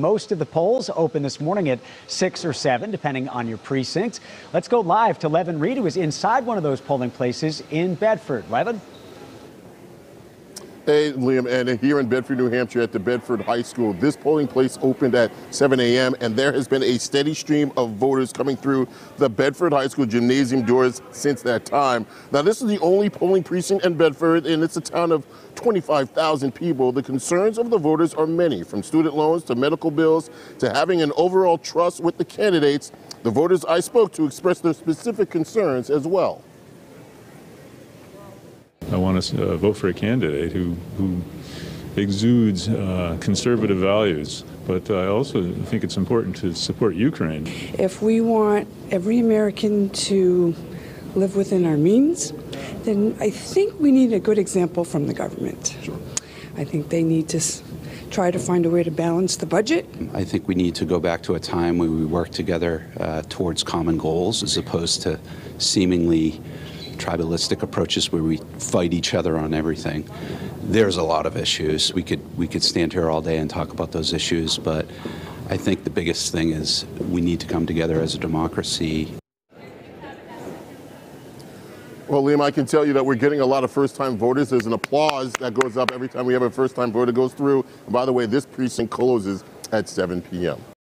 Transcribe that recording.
Most of the polls open this morning at 6 or 7, depending on your precinct. Let's go live to Levan Reid, who is inside one of those polling places in Bedford. Levan? Hey, Liam, and here in Bedford, New Hampshire at the Bedford High School, this polling place opened at 7 a.m., and there has been a steady stream of voters coming through the Bedford High School gymnasium doors since that time. Now, this is the only polling precinct in Bedford, and it's a town of 25,000 people. The concerns of the voters are many, from student loans to medical bills to having an overall trust with the candidates. The voters I spoke to expressed their specific concerns as well. I want to uh, vote for a candidate who, who exudes uh, conservative values. But I also think it's important to support Ukraine. If we want every American to live within our means, then I think we need a good example from the government. Sure. I think they need to try to find a way to balance the budget. I think we need to go back to a time where we work together uh, towards common goals as opposed to seemingly tribalistic approaches where we fight each other on everything. There's a lot of issues. We could we could stand here all day and talk about those issues, but I think the biggest thing is we need to come together as a democracy. Well, Liam, I can tell you that we're getting a lot of first-time voters. There's an applause that goes up every time we have a first-time voter goes through. And by the way, this precinct closes at 7 p.m.